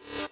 you